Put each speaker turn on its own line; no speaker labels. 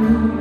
you.